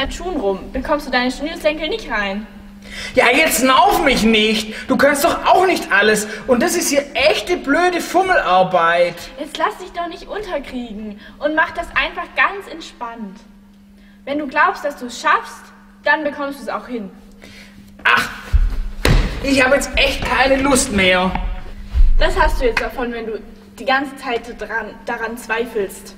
deinen Schuhen rum. Bekommst du deine Schnürsenkel nicht rein? Ja, jetzt nauf mich nicht. Du kannst doch auch nicht alles. Und das ist hier echte blöde Fummelarbeit. Jetzt lass dich doch nicht unterkriegen und mach das einfach ganz entspannt. Wenn du glaubst, dass du es schaffst, dann bekommst du es auch hin. Ach, ich habe jetzt echt keine Lust mehr. Das hast du jetzt davon, wenn du die ganze Zeit dran, daran zweifelst.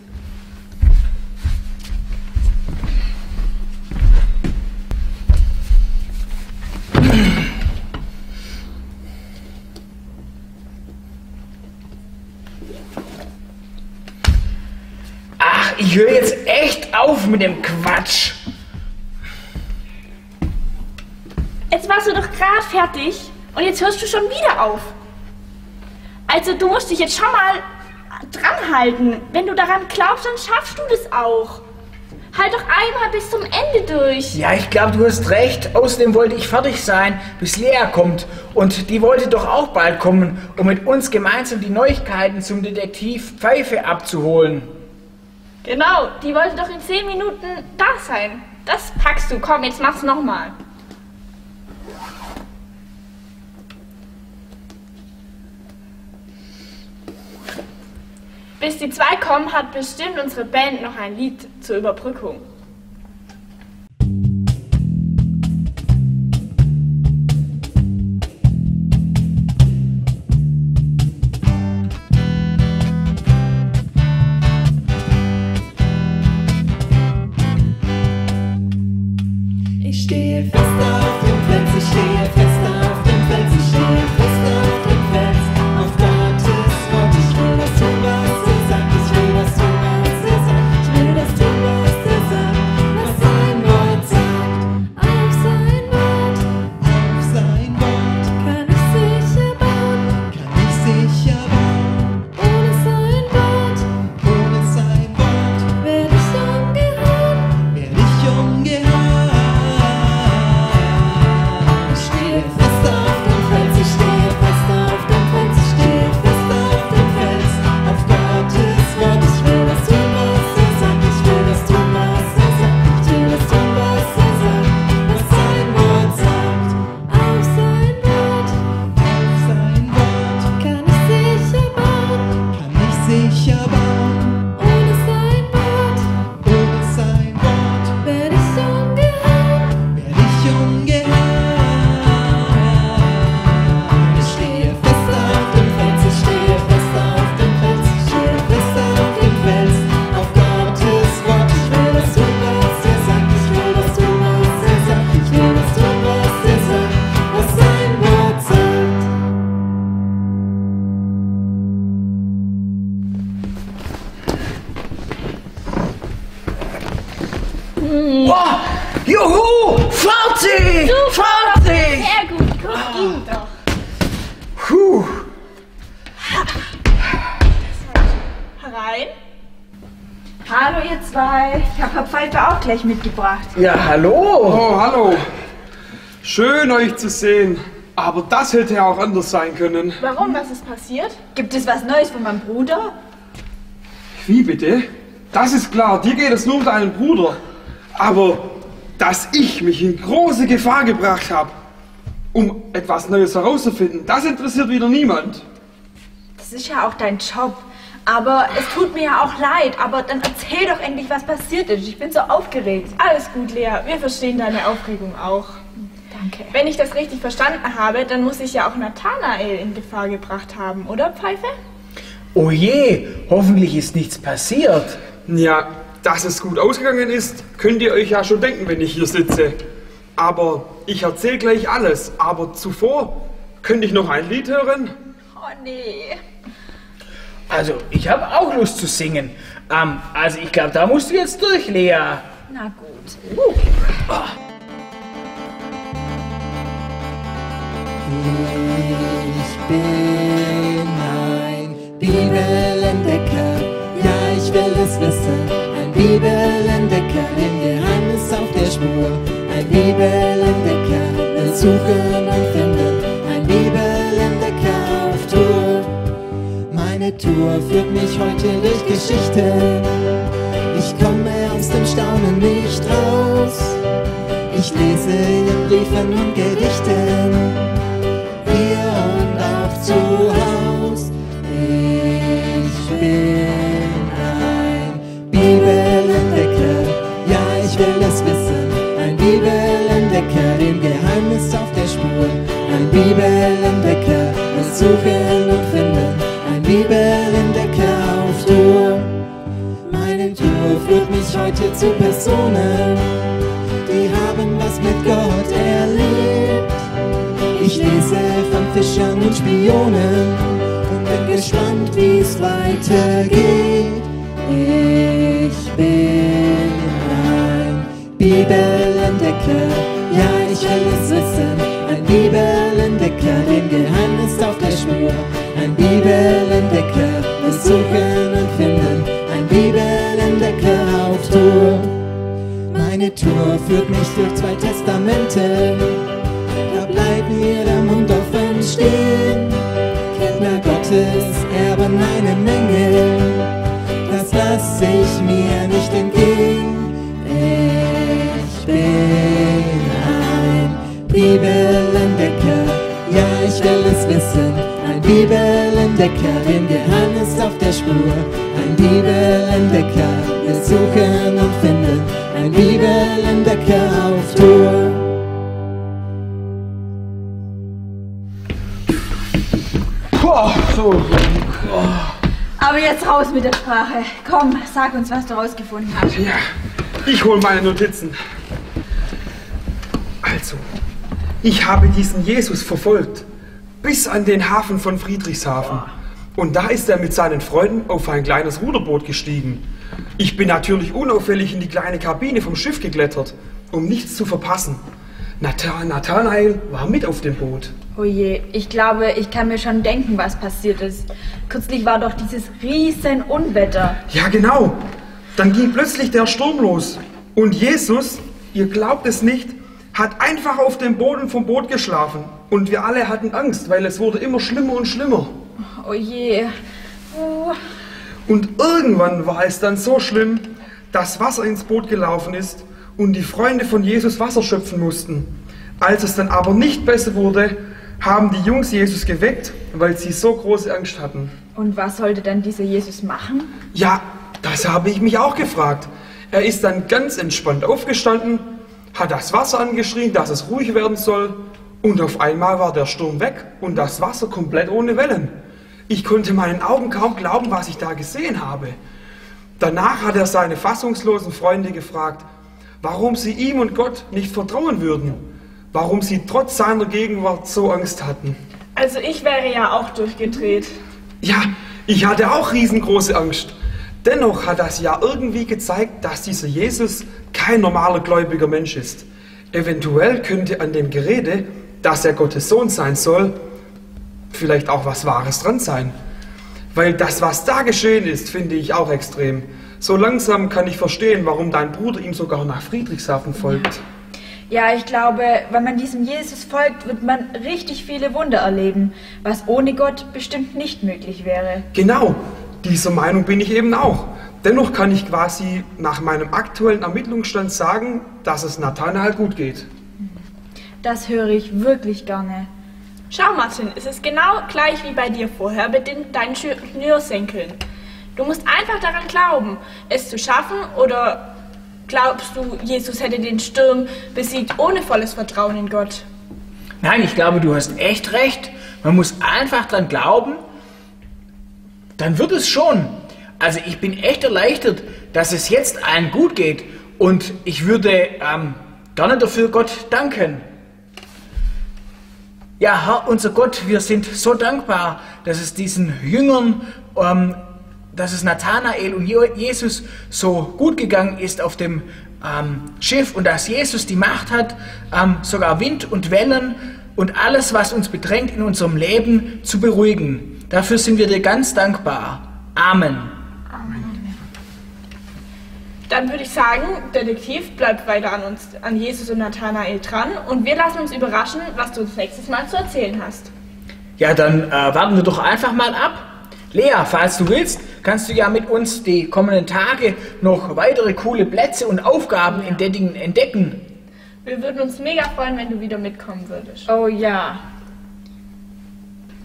Ich höre jetzt echt auf mit dem Quatsch. Jetzt warst du doch gerade fertig und jetzt hörst du schon wieder auf. Also du musst dich jetzt schon mal dran halten. Wenn du daran glaubst, dann schaffst du das auch. Halt doch einmal bis zum Ende durch. Ja, ich glaube, du hast recht. Außerdem wollte ich fertig sein, bis Lea kommt. Und die wollte doch auch bald kommen, um mit uns gemeinsam die Neuigkeiten zum Detektiv Pfeife abzuholen. Genau, die wollte doch in 10 Minuten da sein. Das packst du. Komm, jetzt mach's nochmal. Bis die zwei kommen, hat bestimmt unsere Band noch ein Lied zur Überbrückung. Herein. Hallo ihr zwei, ich habe Herr Pfeife auch gleich mitgebracht. Ja, hallo. Oh, hallo. Schön euch zu sehen. Aber das hätte ja auch anders sein können. Warum? Was ist passiert? Gibt es was Neues von meinem Bruder? Wie bitte? Das ist klar, dir geht es nur um deinen Bruder. Aber dass ich mich in große Gefahr gebracht habe, um etwas Neues herauszufinden, das interessiert wieder niemand. Das ist ja auch dein Job. Aber es tut mir ja auch leid. Aber dann erzähl doch endlich, was passiert ist. Ich bin so aufgeregt. Alles gut, Lea. Wir verstehen deine Aufregung auch. Danke. Wenn ich das richtig verstanden habe, dann muss ich ja auch Nathanael in Gefahr gebracht haben, oder Pfeife? Oh je, hoffentlich ist nichts passiert. Ja, dass es gut ausgegangen ist, könnt ihr euch ja schon denken, wenn ich hier sitze. Aber ich erzähle gleich alles. Aber zuvor könnte ich noch ein Lied hören. Oh nee. Also, ich habe auch Lust zu singen. Ähm, also, ich glaube, da musst du jetzt durch, Lea. Na gut. Ich bin Mich heute durch Geschichte. Ich komme aus dem Staunen nicht in Briefen und Gedichten, hier und auch zu Haus. Ich bin ein Bibelentdecker, ja, ich will es wissen. Ein Bibelentdecker, dem Geheimnis auf der Spur. Ein Bibelentdecker, das Suchen heute zu Personen, die haben was mit Gott erlebt. Ich lese von Fischern und Spionen und bin gespannt, wie es weitergeht. Ich bin ein Bibelentdecker, ja, ich will es wissen. Ein Bibelentdecker, dem Geheimnis auf der Spur. Ein Bibelentdecker, Ja, ich will es wissen. Ein Bibelentdecker, dem Geheimnis auf der Spur. Ein Bibelentdecker, wir suchen und finden. Ein Bibelentdecker auf Tour. Boah, so. Aber jetzt raus mit der Sprache. Komm, sag uns, was du rausgefunden hast. Ja, ich hole meine Notizen. Also, ich habe diesen Jesus verfolgt. Bis an den Hafen von Friedrichshafen. Und da ist er mit seinen Freunden auf ein kleines Ruderboot gestiegen. Ich bin natürlich unauffällig in die kleine Kabine vom Schiff geklettert, um nichts zu verpassen. Nathan, Nathanael war mit auf dem Boot. Oh je, ich glaube, ich kann mir schon denken, was passiert ist. Kürzlich war doch dieses riesen Unwetter. Ja, genau. Dann ging plötzlich der Sturm los. Und Jesus, ihr glaubt es nicht, hat einfach auf dem Boden vom Boot geschlafen. Und wir alle hatten Angst, weil es wurde immer schlimmer und schlimmer. Oh je. Oh. Und irgendwann war es dann so schlimm, dass Wasser ins Boot gelaufen ist und die Freunde von Jesus Wasser schöpfen mussten. Als es dann aber nicht besser wurde, haben die Jungs Jesus geweckt, weil sie so große Angst hatten. Und was sollte dann dieser Jesus machen? Ja, das habe ich mich auch gefragt. Er ist dann ganz entspannt aufgestanden, hat das Wasser angeschrien, dass es ruhig werden soll, und auf einmal war der Sturm weg und das Wasser komplett ohne Wellen. Ich konnte meinen Augen kaum glauben, was ich da gesehen habe. Danach hat er seine fassungslosen Freunde gefragt, warum sie ihm und Gott nicht vertrauen würden, warum sie trotz seiner Gegenwart so Angst hatten. Also ich wäre ja auch durchgedreht. Ja, ich hatte auch riesengroße Angst. Dennoch hat das ja irgendwie gezeigt, dass dieser Jesus kein normaler gläubiger Mensch ist. Eventuell könnte an dem Gerede, dass er Gottes Sohn sein soll, vielleicht auch was Wahres dran sein. Weil das, was da geschehen ist, finde ich auch extrem. So langsam kann ich verstehen, warum dein Bruder ihm sogar nach Friedrichshafen folgt. Ja, ich glaube, wenn man diesem Jesus folgt, wird man richtig viele Wunder erleben, was ohne Gott bestimmt nicht möglich wäre. Genau, dieser Meinung bin ich eben auch. Dennoch kann ich quasi nach meinem aktuellen Ermittlungsstand sagen, dass es Nathanael gut geht. Das höre ich wirklich gerne. Schau, Martin, es ist genau gleich wie bei dir vorher mit den, deinen Schnürsenkeln. Du musst einfach daran glauben, es zu schaffen oder glaubst du, Jesus hätte den Sturm besiegt ohne volles Vertrauen in Gott? Nein, ich glaube, du hast echt recht. Man muss einfach dran glauben, dann wird es schon. Also ich bin echt erleichtert, dass es jetzt allen gut geht und ich würde ähm, gerne dafür Gott danken. Ja, Herr, unser Gott, wir sind so dankbar, dass es diesen Jüngern, ähm, dass es Nathanael und Je- Jesus so gut gegangen ist auf dem ähm, Schiff und dass Jesus die Macht hat, ähm, sogar Wind und Wellen und alles, was uns bedrängt in unserem Leben, zu beruhigen. Dafür sind wir dir ganz dankbar. Amen. Dann würde ich sagen, Detektiv bleibt weiter an uns, an Jesus und Nathanael dran und wir lassen uns überraschen, was du uns nächstes Mal zu erzählen hast. Ja, dann äh, warten wir doch einfach mal ab. Lea, falls du willst, kannst du ja mit uns die kommenden Tage noch weitere coole Plätze und Aufgaben in Dettingen entdecken. Wir würden uns mega freuen, wenn du wieder mitkommen würdest. Oh ja.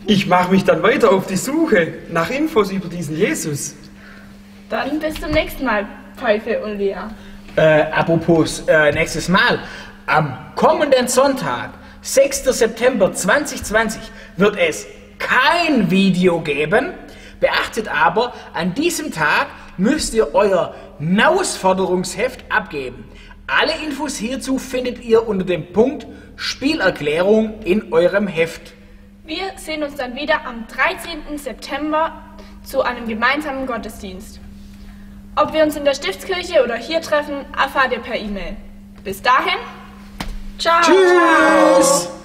Ich mache mich dann weiter auf die Suche nach Infos über diesen Jesus. Dann bis zum nächsten Mal, Pfeife und Lea. Äh, apropos, äh, nächstes Mal. Am kommenden Sonntag, 6. September 2020, wird es kein Video geben. Beachtet aber, an diesem Tag müsst ihr euer Herausforderungsheft abgeben. Alle Infos hierzu findet ihr unter dem Punkt Spielerklärung in eurem Heft. Wir sehen uns dann wieder am 13. September zu einem gemeinsamen Gottesdienst. Ob wir uns in der Stiftskirche oder hier treffen, erfahrt ihr per E-Mail. Bis dahin, ciao! Tschüss!